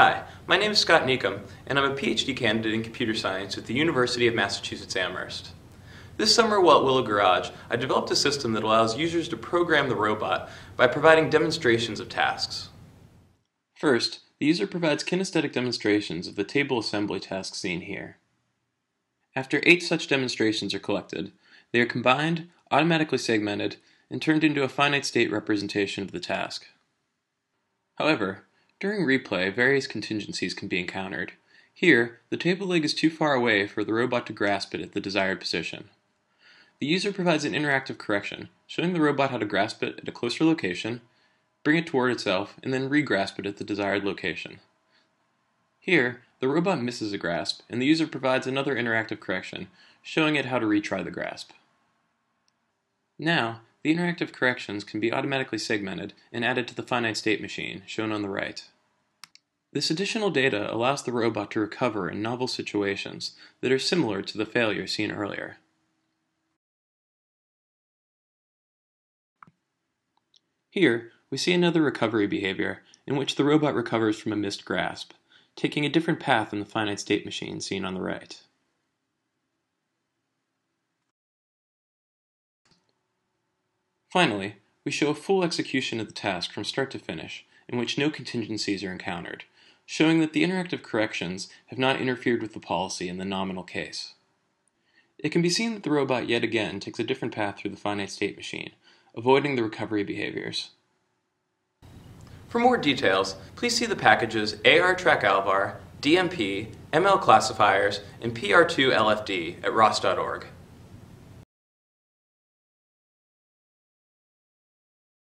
Hi, my name is Scott Niekum, and I'm a PhD candidate in computer science at the University of Massachusetts Amherst. This summer while at Willow Garage, I developed a system that allows users to program the robot by providing demonstrations of tasks. First, the user provides kinesthetic demonstrations of the table assembly task seen here. After eight such demonstrations are collected, they are combined, automatically segmented, and turned into a finite state representation of the task. However, during replay, various contingencies can be encountered. Here, the table leg is too far away for the robot to grasp it at the desired position. The user provides an interactive correction, showing the robot how to grasp it at a closer location, bring it toward itself, and then re-grasp it at the desired location. Here, the robot misses a grasp, and the user provides another interactive correction, showing it how to retry the grasp. Now, the interactive corrections can be automatically segmented and added to the finite state machine, shown on the right. This additional data allows the robot to recover in novel situations that are similar to the failure seen earlier. Here, we see another recovery behavior in which the robot recovers from a missed grasp, taking a different path than the finite state machine seen on the right. Finally, we show a full execution of the task from start to finish, in which no contingencies are encountered, showing that the interactive corrections have not interfered with the policy in the nominal case. It can be seen that the robot yet again takes a different path through the finite state machine, avoiding the recovery behaviors. For more details, please see the packages AR-Track-Alvar, DMP, ML classifiers, and PR2LFD at ROS.org.